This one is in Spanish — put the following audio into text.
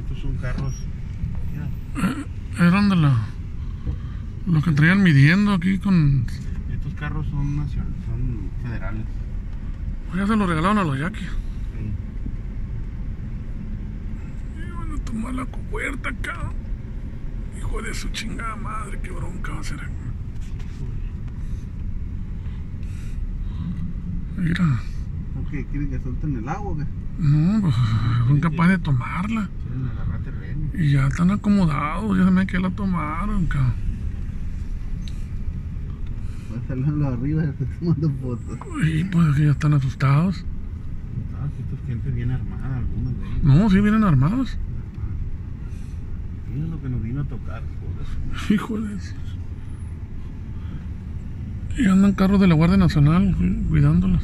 Estos son carros. Mira, Eran de la. Los que traían midiendo aquí con. estos carros son nacionales, son federales. Ya se lo regalaron a los yaquis. Sí. Y van a tomar la cubierta acá. Hijo de su chingada madre, qué bronca va a ser. Mira, ¿Por qué? ¿Quieren que suelten el agua qué? no, pues son capaces de tomarla. Quieren agarrar terreno. Y ya están acomodados, ya me que la tomaron, cabrón. A salir arriba y estoy tomando fotos. Y pues que ya están asustados. Ah, que esta gente viene armada, algunos de ellos. No, sí vienen armados. Mira lo que nos vino a tocar, por eso. Y andan carros de la Guardia Nacional cu- cuidándolos.